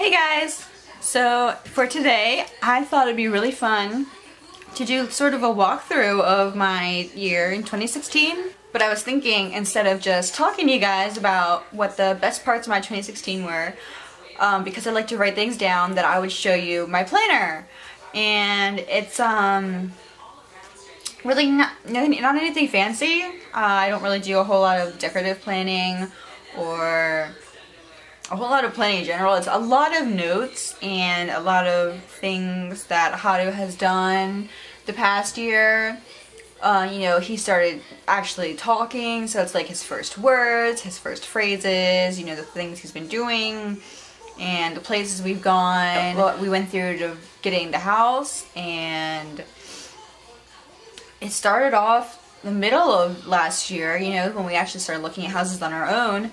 Hey guys! So for today, I thought it'd be really fun to do sort of a walkthrough of my year in 2016. But I was thinking, instead of just talking to you guys about what the best parts of my 2016 were, um, because I like to write things down, that I would show you my planner. And it's um really not, not anything fancy. Uh, I don't really do a whole lot of decorative planning or a whole lot of planning in general. It's a lot of notes and a lot of things that Haru has done the past year. Uh, you know, he started actually talking, so it's like his first words, his first phrases, you know, the things he's been doing, and the places we've gone, what we went through to getting the house, and it started off the middle of last year, you know, when we actually started looking at houses on our own,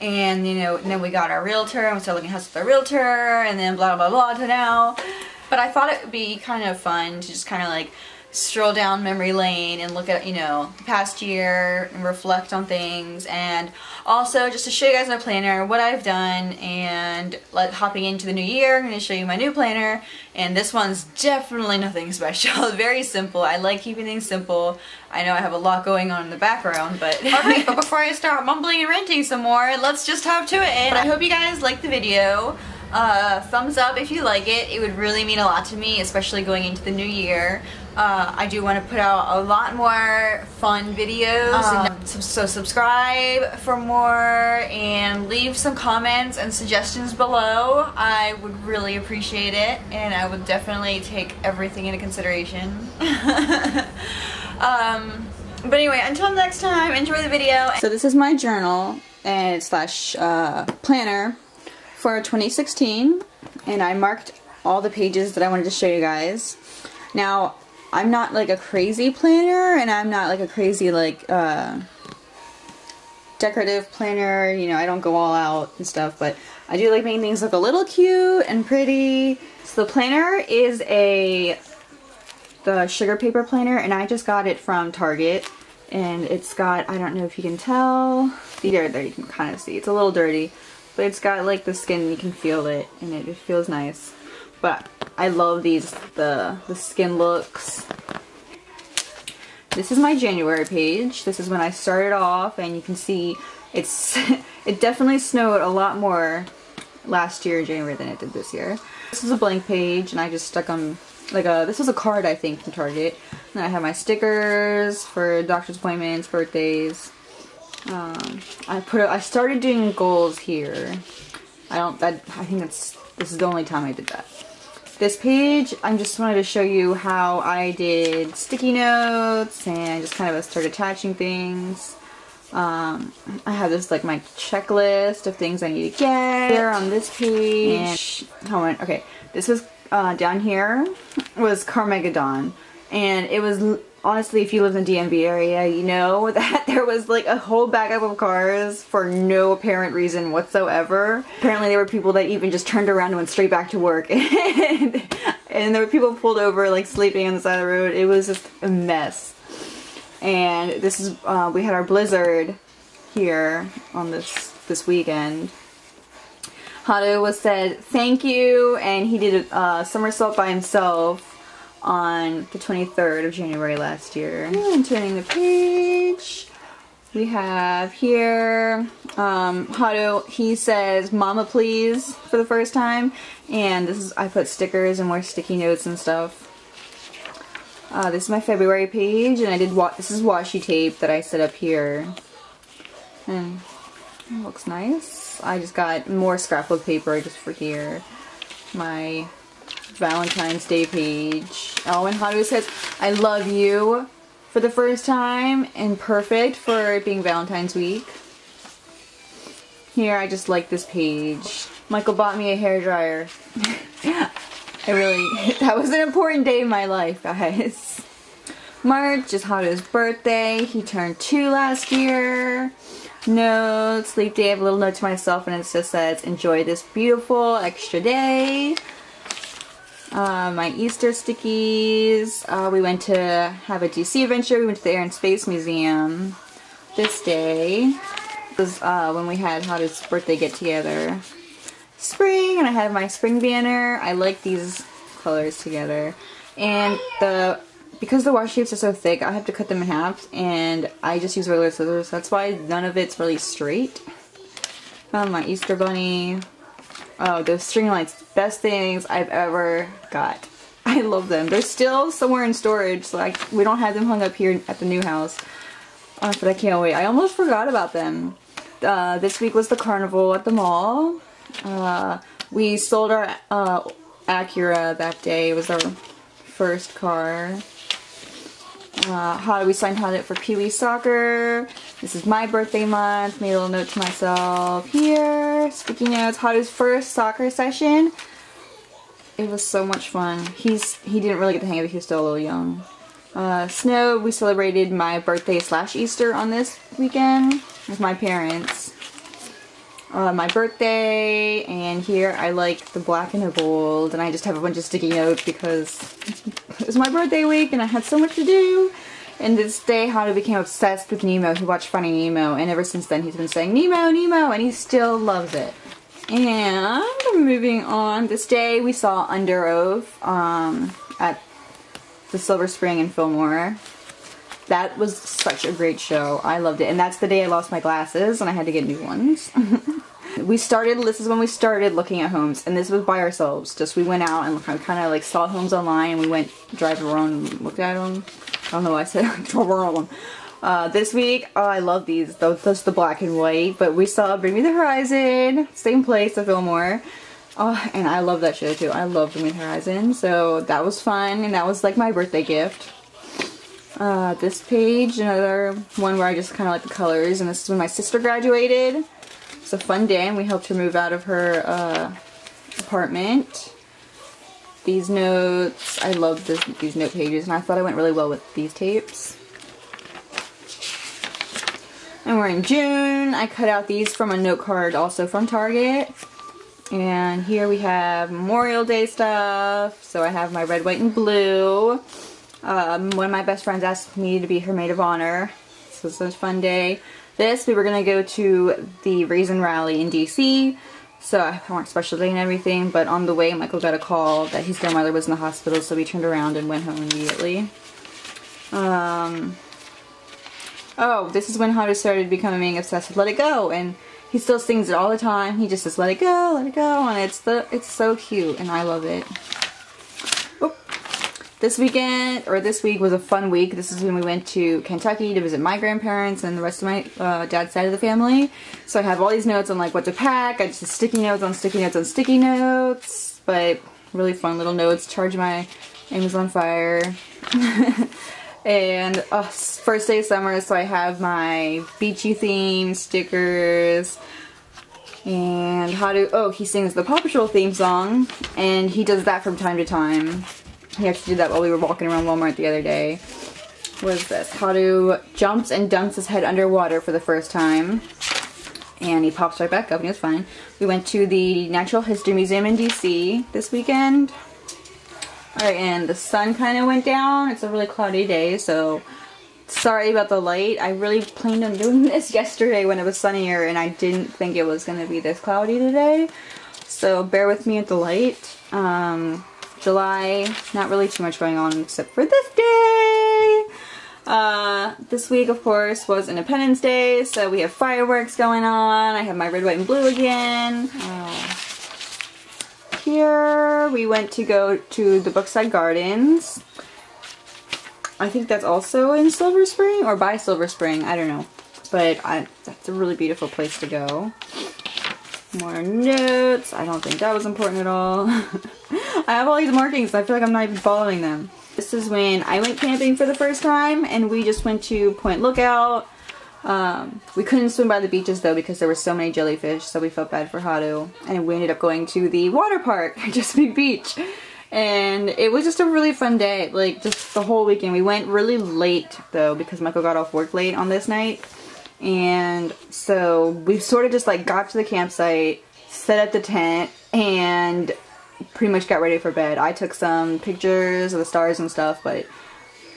and you know, and then we got our realtor, and we started looking at houses with our realtor, and then blah blah blah to now. But I thought it would be kind of fun to just kind of like stroll down memory lane and look at, you know, the past year and reflect on things and also just to show you guys my planner, what I've done and like hopping into the new year, I'm going to show you my new planner and this one's definitely nothing special. Very simple. I like keeping things simple. I know I have a lot going on in the background, but alright, but before I start mumbling and ranting some more, let's just hop to it. And I hope you guys like the video. Uh, thumbs up if you like it. It would really mean a lot to me, especially going into the new year. Uh, I do want to put out a lot more fun videos, um, so subscribe for more and leave some comments and suggestions below. I would really appreciate it and I would definitely take everything into consideration. um, but anyway, until next time, enjoy the video. So this is my journal and slash uh, planner for 2016 and I marked all the pages that I wanted to show you guys. Now, I'm not like a crazy planner and I'm not like a crazy like uh, decorative planner, you know, I don't go all out and stuff, but I do like making things look a little cute and pretty. So the planner is a the sugar paper planner and I just got it from Target and it's got, I don't know if you can tell, there, there you can kind of see, it's a little dirty, but it's got like the skin, you can feel it and it, it feels nice. But I love these, the, the skin looks. This is my January page. This is when I started off and you can see it's it definitely snowed a lot more last year January than it did this year. This is a blank page and I just stuck them like a this was a card I think from Target. And I have my stickers for doctor's appointments, birthdays. Um, I put I started doing goals here. I don't that I think that's this is the only time I did that this page, I just wanted to show you how I did sticky notes and just kind of start attaching things. Um, I have this like my checklist of things I need to get here on this page. And, hold on, okay, this was uh, down here was Carmageddon, and it was honestly, if you live in the DMV area, you know that there was like a whole backup of cars for no apparent reason whatsoever. Apparently there were people that even just turned around and went straight back to work. and, and there were people pulled over like sleeping on the side of the road. It was just a mess. And this is, uh, we had our blizzard here on this, this weekend. Haru was said thank you and he did a somersault by himself on the 23rd of January last year. And turning the page, we have here um, Haru, he says mama please for the first time and this is I put stickers and more sticky notes and stuff. Uh, this is my February page and I did wa this is washi tape that I set up here and it looks nice. I just got more scrapbook paper just for here. My Valentine's Day page. Oh, and Haru says, I love you for the first time and perfect for it being Valentine's week. Here, I just like this page. Michael bought me a hair dryer. I really, that was an important day in my life, guys. March is Haru's birthday. He turned two last year. Notes, sleep day, I have a little note to myself and it just says, enjoy this beautiful extra day. Uh, my Easter stickies. Uh, we went to have a DC adventure. We went to the Air and Space Museum this day. It was uh, when we had Haru's birthday get together. spring and I have my spring banner. I like these colors together. And the because the washi tapes are so thick, I have to cut them in half and I just use regular scissors. That's why none of it's really straight. Found my Easter bunny. Oh, those string lights, best things I've ever got. I love them. They're still somewhere in storage, like we don't have them hung up here at the new house. Uh, but I can't wait. I almost forgot about them. Uh, this week was the carnival at the mall. Uh, we sold our uh, Acura that day. It was our first car. Uh, how do we sign it for Wee Soccer? This is my birthday month. Made a little note to myself here. Sticky notes. Haru's first soccer session. It was so much fun. He's he didn't really get the hang of it. He was still a little young. Uh, Snow, we celebrated my birthday slash Easter on this weekend with my parents. Uh, my birthday, and here I like the black and the gold, and I just have a bunch of sticky notes because it was my birthday week and I had so much to do. And this day, Haru became obsessed with Nemo. He watched Finding Nemo, and ever since then he's been saying, Nemo, Nemo, and he still loves it. And moving on, this day we saw Underoath um, at the Silver Spring in Fillmore. That was such a great show. I loved it. And that's the day I lost my glasses and I had to get new ones. we started, this is when we started looking at homes. And this was by ourselves. Just we went out and kind of like saw homes online and we went drive around and looked at them. I don't know why I said drove around uh, this week, oh, I love these. Those, those the black and white. But we saw Bring Me the Horizon, same place, the Fillmore. Oh, and I love that show too. I love Bring Me the Horizon. So that was fun, and that was like my birthday gift. Uh, this page, another one where I just kind of like the colors, and this is when my sister graduated. It's a fun day, and we helped her move out of her uh, apartment. These notes, I love this, these note pages, and I thought I went really well with these tapes. And we're in June. I cut out these from a note card also from Target. And here we have Memorial Day stuff. So I have my red, white, and blue. Um, one of my best friends asked me to be her maid of honor. So this was a fun day. This, we were going to go to the Raisin Rally in D.C. So I want special day and everything. But on the way, Michael got a call that his grandmother was in the hospital. So we turned around and went home immediately. Um, oh, this is when Haru started becoming obsessed with Let It Go, and he still sings it all the time. He just says, let it go, let it go, and it's the it's so cute, and I love it. This weekend, or this week, was a fun week. This is when we went to Kentucky to visit my grandparents and the rest of my uh, dad's side of the family. So I have all these notes on like what to pack. I just sticky notes on sticky notes on sticky notes. But really fun little notes. Charge my Amazon Fire. And uh, first day of summer, so I have my beachy theme stickers. And how to, oh, he sings the Paw Patrol theme song. And he does that from time to time. He actually did that while we were walking around Walmart the other day. What is this? To jumps and dunks his head underwater for the first time. And he pops right back up and he was fine. We went to the Natural History Museum in DC this weekend. Alright, and the sun kind of went down. It's a really cloudy day, so sorry about the light. I really planned on doing this yesterday when it was sunnier, and I didn't think it was going to be this cloudy today. So bear with me at the light. Um, July, not really too much going on except for this day. Uh, this week, of course, was Independence Day, so we have fireworks going on. I have my red, white, and blue again. Uh, here we went to go to the Brookside Gardens. I think that's also in Silver Spring or by Silver Spring. I don't know. But I, that's a really beautiful place to go. More notes. I don't think that was important at all. I have all these markings. I feel like I'm not even following them. This is when I went camping for the first time and we just went to Point Lookout. Um, we couldn't swim by the beaches though because there were so many jellyfish, so we felt bad for Haru. And we ended up going to the water park, Chesapeake Beach. And it was just a really fun day, like just the whole weekend. We went really late though because Michael got off work late on this night. And so we sort of just like got to the campsite, set up the tent, and pretty much got ready for bed. I took some pictures of the stars and stuff, but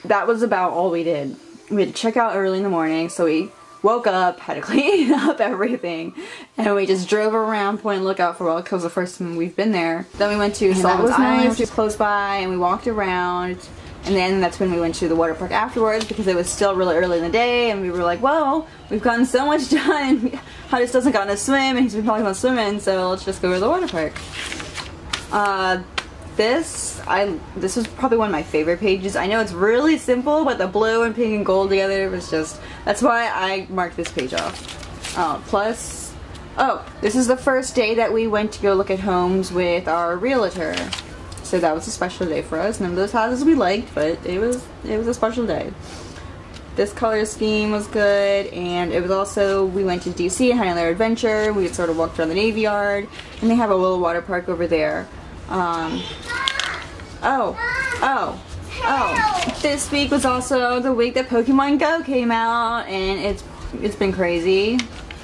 that was about all we did. We had to check out early in the morning, so we woke up, had to clean up everything, and we just drove around Point Lookout for a while because it was the first time we've been there. Then we went to Solomon's Island, nice. which is close by, and we walked around. And then that's when we went to the water park afterwards because it was still really early in the day and we were like, well, we've gotten so much done. Hodges doesn't gotten to swim and he's been probably on swimming, so let's just go to the water park. Uh, this, I this was probably one of my favorite pages. I know it's really simple, but the blue and pink and gold together was just, that's why I marked this page off. Uh, plus, oh, this is the first day that we went to go look at homes with our realtor. So that was a special day for us. None of those houses we liked, but it was it was a special day. This color scheme was good, and it was also, we went to DC and had another adventure. We sort of walked around the Navy Yard, and they have a little water park over there. Um, oh, oh, oh. This week was also the week that Pokemon Go came out, and it's it's been crazy.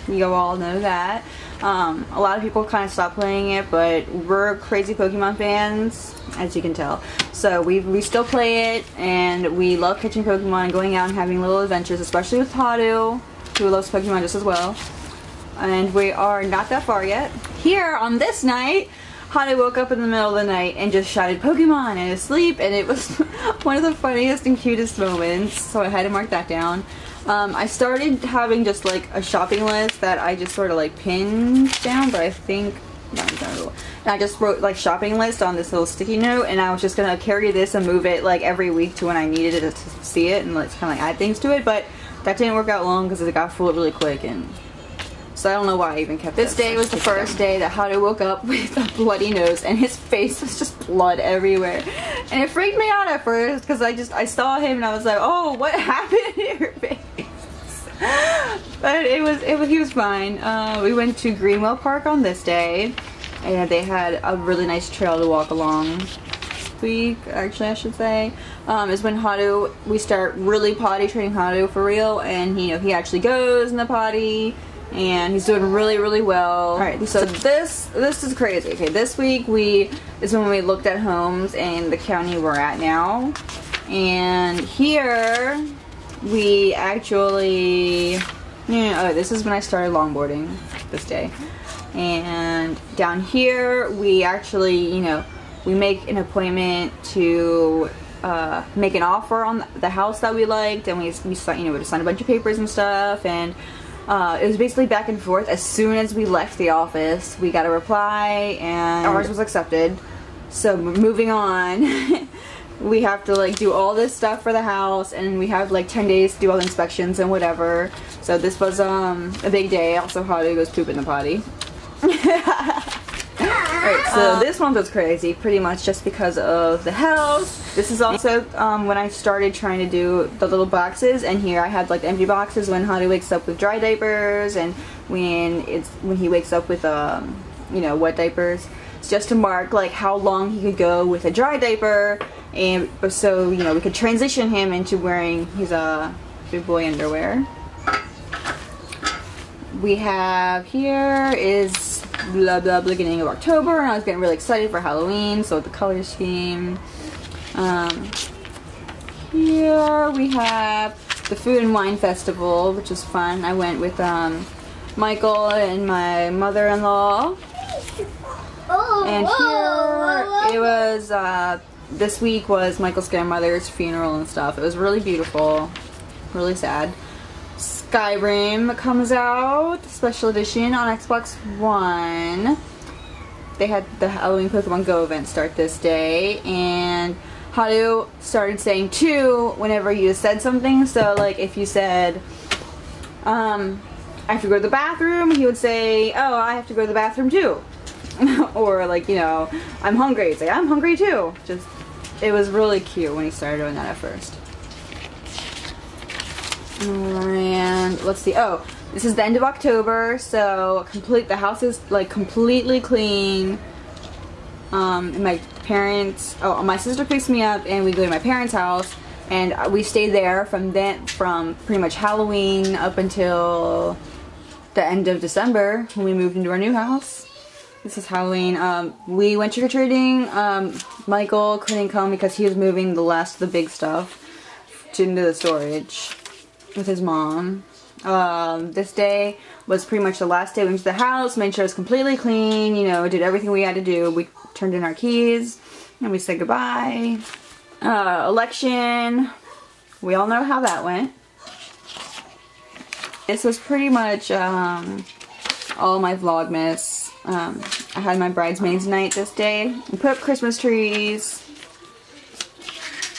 You all know that. Um, a lot of people kind of stopped playing it, but we're crazy Pokemon fans, as you can tell. So we we still play it, and we love catching Pokemon and going out and having little adventures, especially with Haru, who loves Pokemon just as well. And we are not that far yet. Here on this night, Haru woke up in the middle of the night and just shouted Pokemon in his sleep, and it was one of the funniest and cutest moments. So I had to mark that down. Um, I started having just like a shopping list that I just sort of like pinned down, but I think no, I just wrote like shopping list on this little sticky note, and I was just gonna carry this and move it like every week to when I needed it to see it and like kind of like add things to it. But that didn't work out long because it got full really quick, and so I don't know why I even kept this. This day was the first day that Haru woke up with a bloody nose, and his face was just blood everywhere, and it freaked me out at first because I just I saw him and I was like, oh, what happened to your face? but it was, it was, he was fine. Uh, we went to Greenwell Park on this day, and they had a really nice trail to walk along. Week, actually, I should say, um, is when Haru, we start really potty training Haru for real, and you know he actually goes in the potty, and he's doing really really well. All right, so this this is crazy. Okay, this week we is when we looked at homes in the county we're at now, and here we actually, yeah, oh, this is when I started longboarding this day. And down here, we actually, you know, we make an appointment to uh, make an offer on the house that we liked, and we, we you know, we signed a bunch of papers and stuff, and uh, it was basically back and forth. As soon as we left the office, we got a reply, and ours was accepted. So moving on. we have to like do all this stuff for the house and we have like 10 days to do all the inspections and whatever so this was um a big day also Haru goes poop in the potty Alright, so this one was crazy, pretty much just because of the house. This is also um, when I started trying to do the little boxes, and here I had like empty boxes when Haru wakes up with dry diapers, and when it's when he wakes up with um, you know wet diapers. It's just to mark like how long he could go with a dry diaper, and so you know we could transition him into wearing his uh big boy underwear. We have here is blah blah beginning of October and I was getting really excited for Halloween so the color scheme um, here we have the food and wine festival which is fun I went with um, Michael and my mother-in-law and here it was uh, this week was Michael's grandmother's funeral and stuff. It was really beautiful, really sad. Skyrim comes out, special edition on Xbox One. They had the Halloween Pokemon Go event start this day, and Haru started saying two whenever you said something. So, like, if you said, um, I have to go to the bathroom, he would say, oh, I have to go to the bathroom too. or, like, you know, I'm hungry. He'd say, I'm hungry too. Just it was really cute when he started doing that at first. And let's see. Oh, this is the end of October, so complete. The house is like completely clean. Um, and my parents. Oh, my sister picks me up, and we go to my parents' house, and we stay there from then from pretty much Halloween up until the end of December when we moved into our new house. This is Halloween. Um, we went trick-or-treating. Um, Michael couldn't come because he was moving the last of the big stuff into the storage with his mom. Um, this day was pretty much the last day we went to the house, made sure it was completely clean, you know, did everything we had to do. We turned in our keys and we said goodbye. Uh, election, we all know how that went. This was pretty much um, all my Vlogmas. Um, I had my bridesmaids night this day. We put up Christmas trees.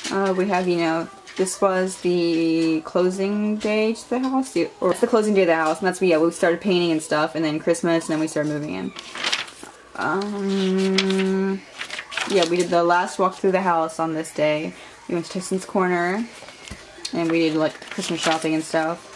Uh, we have, you know, this was the closing day to the house, or it's the closing day of the house, and that's when yeah, we started painting and stuff, and then Christmas, and then we started moving in. Um, yeah, we did the last walk through the house on this day. We went to Tyson's Corner, and we did like Christmas shopping and stuff.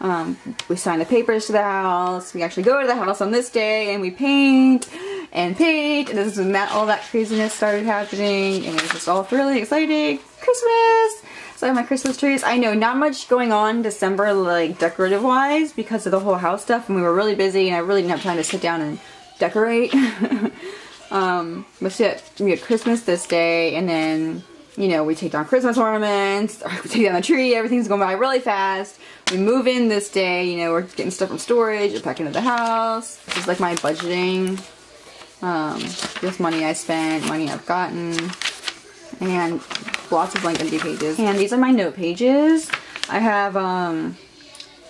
Um, we signed the papers to the house. We actually go to the house on this day and we paint and paint. And this is when that, all that craziness started happening. And it was just all really exciting. Christmas! So I have my Christmas trees. I know not much going on December like decorative wise because of the whole house stuff and we were really busy and I really didn't have time to sit down and decorate. um, but yeah, we had Christmas this day and then you know, we take down Christmas ornaments, we take down the tree, everything's going by really fast. We move in this day, you know, we're getting stuff from storage, we're packing into the house. This is like my budgeting. Um, just money I spent, money I've gotten, and lots of blank empty pages. And these are my note pages. I have, um,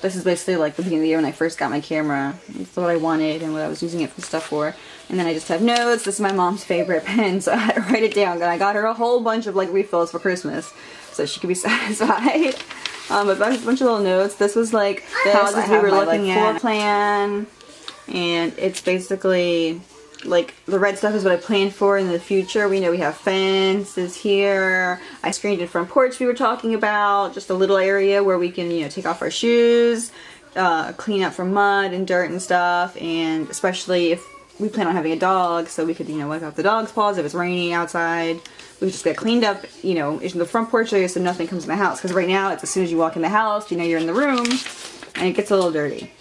this is basically like the beginning of the year when I first got my camera. It's what I wanted and what I was using it for stuff for. And then I just have notes. This is my mom's favorite pen, so I had to write it down. And I got her a whole bunch of like refills for Christmas, so she could be satisfied. Um, but a bunch of little notes. This was like the houses we were my, looking like, at. Floor plan, and it's basically like the red stuff is what I plan for in the future. We know we have fences here. I screened in front porch we were talking about, just a little area where we can, you know, take off our shoes, uh, clean up from mud and dirt and stuff, and especially if we plan on having a dog, so we could, you know, wipe off the dog's paws if it's raining outside. We just get cleaned up, you know, in the front porch area so nothing comes in the house. Because right now, it's as soon as you walk in the house, you know you're in the room, and it gets a little dirty.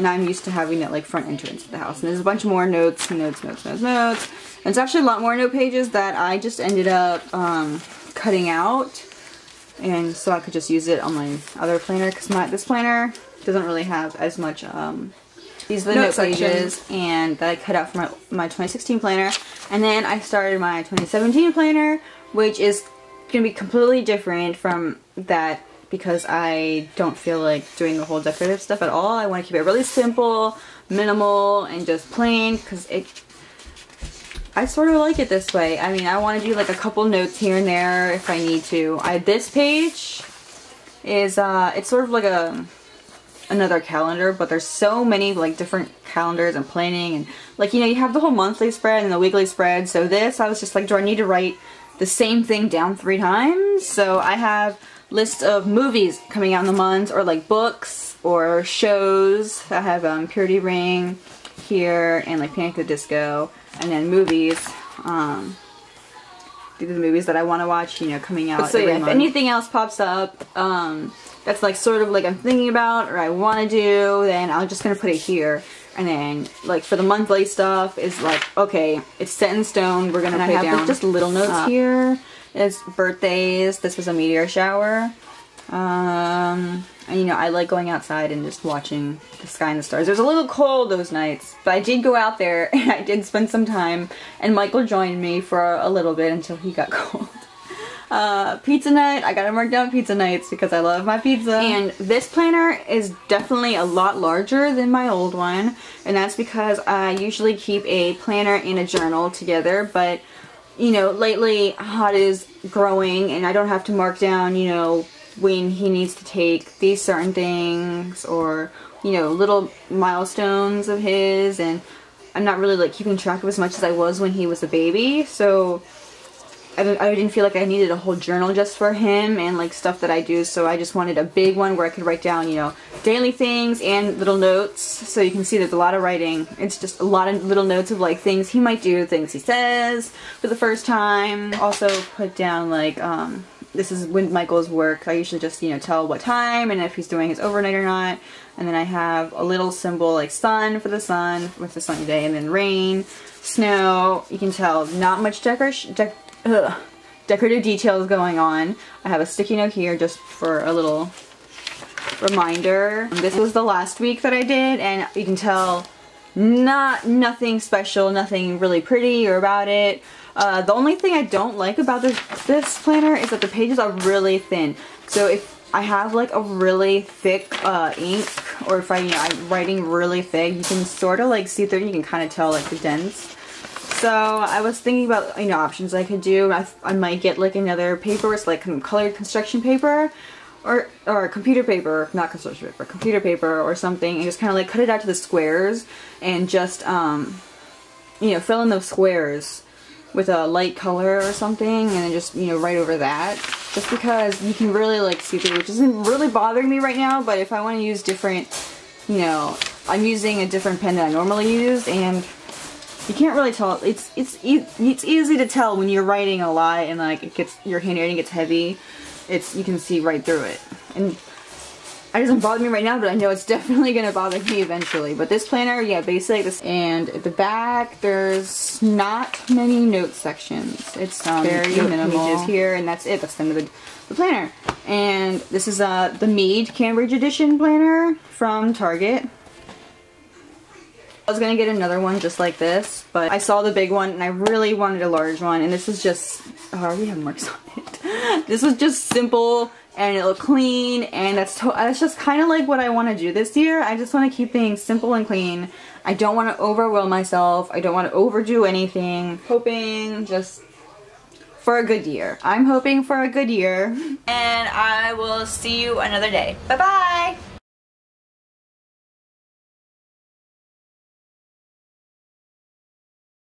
And I'm used to having it like, front entrance of the house. And there's a bunch more notes, notes, notes, notes, notes. And it's actually a lot more note pages that I just ended up um, cutting out. And so I could just use it on my other planner, because my this planner doesn't really have as much um, these are the note, note pages and that I cut out from my, my 2016 planner. And then I started my 2017 planner, which is going to be completely different from that because I don't feel like doing the whole decorative stuff at all. I want to keep it really simple, minimal, and just plain because it I sort of like it this way. I mean, I want to do like a couple notes here and there if I need to. I This page is, uh, it's sort of like a another calendar, but there's so many like different calendars and planning and like, you know, you have the whole monthly spread and the weekly spread. So this, I was just like, do I need to write the same thing down three times? So I have list of movies coming out in the month or like books or shows. I have um, Purity Ring here and like Panic the Disco and then movies. Um, these are the movies that I want to watch, you know, coming out. So yeah, month. if anything else pops up, um, that's like sort of like I'm thinking about or I want to do, then I'm just going to put it here. And then like for the monthly stuff is like, okay, it's set in stone. We're going to put I have down. just little notes uh, here. It's birthdays. This was a meteor shower. Um, and you know, I like going outside and just watching the sky and the stars. It was a little cold those nights, but I did go out there and I did spend some time and Michael joined me for a little bit until he got cold. Uh, pizza night, I gotta mark down pizza nights because I love my pizza. And this planner is definitely a lot larger than my old one. And that's because I usually keep a planner and a journal together. But, you know, lately Hot is growing and I don't have to mark down, you know, when he needs to take these certain things or, you know, little milestones of his. And I'm not really like keeping track of as much as I was when he was a baby. So I didn't feel like I needed a whole journal just for him and like stuff that I do so I just wanted a big one where I could write down you know daily things and little notes so you can see there's a lot of writing. It's just a lot of little notes of like things he might do things he says for the first time. Also put down like um, this is when Michael's work. I usually just you know tell what time and if he's doing his overnight or not. And then I have a little symbol like sun for the sun with the sunny day and then rain snow. You can tell not much decoration de ugh, decorative details going on. I have a sticky note here just for a little reminder. This was the last week that I did and you can tell not nothing special, nothing really pretty or about it. Uh, the only thing I don't like about this, this planner is that the pages are really thin. So if I have like a really thick uh, ink or if I, you know, I'm writing really thick, you can sort of like see through you can kind of tell like the dents. So I was thinking about, you know, options I could do. I, I might get like another paper, it's like colored construction paper or or computer paper, not construction paper, computer paper or something, and just kind of like cut it out to the squares and just um, you know fill in those squares with a light color or something, and then just you know write over that. Just because you can really like see through, which isn't really bothering me right now. But if I want to use different, you know, I'm using a different pen that I normally use, and you can't really tell. It's it's it's easy to tell when you're writing a lot and like it gets your handwriting gets heavy it's you can see right through it. And it doesn't bother me right now, but I know it's definitely gonna bother me eventually. But this planner, yeah, basically this. And at the back, there's not many note sections. It's um, very minimal. pages here, and that's it. That's the end of the, the planner. And this is uh, the Mead Cambridge Edition planner from Target. I was gonna get another one just like this, but I saw the big one and I really wanted a large one, and this is just, oh, I already have marks on it. this was just simple and it looked clean, and that's, that's just kind of like what I want to do this year. I just want to keep things simple and clean. I don't want to overwhelm myself. I don't want to overdo anything. Hoping just for a good year. I'm hoping for a good year. And I will see you another day. Bye-bye!